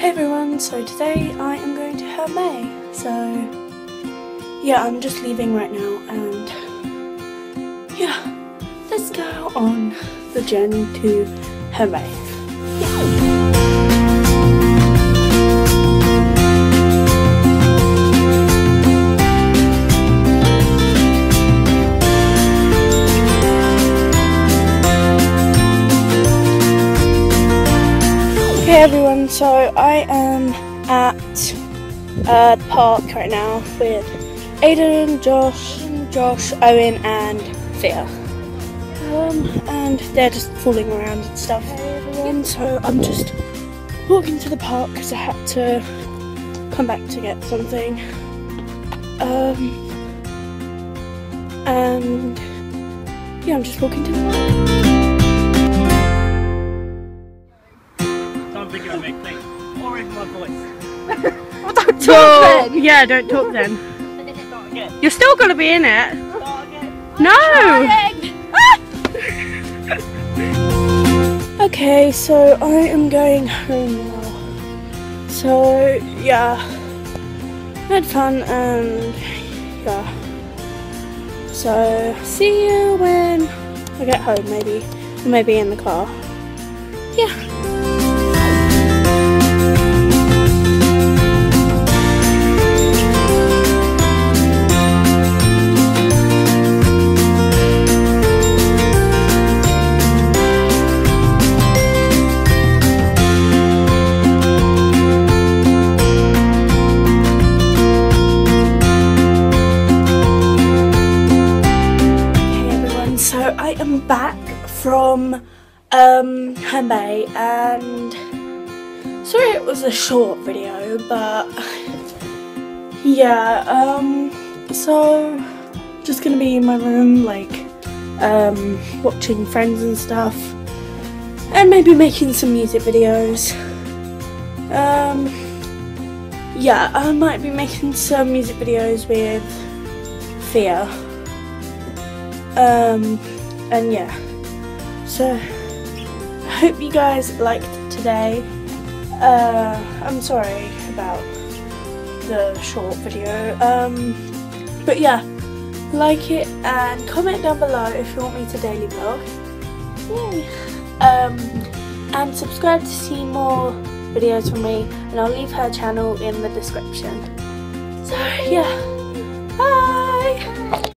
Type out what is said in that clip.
Hey everyone, so today I am going to Hermé. So yeah, I'm just leaving right now and yeah, let's go on the journey to Hermé. Hey everyone, so I am at uh, the park right now with Aiden, Josh, Josh, Owen, and Thea. Um, and they're just fooling around and stuff. And so I'm just walking to the park because I had to come back to get something. Um, and yeah, I'm just walking to the park. Think it'll make things. Or even my voice. Well, don't Well, then. yeah, don't talk then. You're still gonna be in it. No! Okay, so I am going home now. So yeah, I had fun and yeah. So see you when I get home, maybe, or maybe in the car. Yeah. I am back from um and sorry it was a short video but yeah um so just gonna be in my room like um watching friends and stuff and maybe making some music videos. Um yeah I might be making some music videos with Thea. Um, and yeah. So I hope you guys liked today. Uh, I'm sorry about the short video. Um, but yeah, like it and comment down below if you want me to daily vlog. Yay! Um, and subscribe to see more videos from me, and I'll leave her channel in the description. So yeah, bye.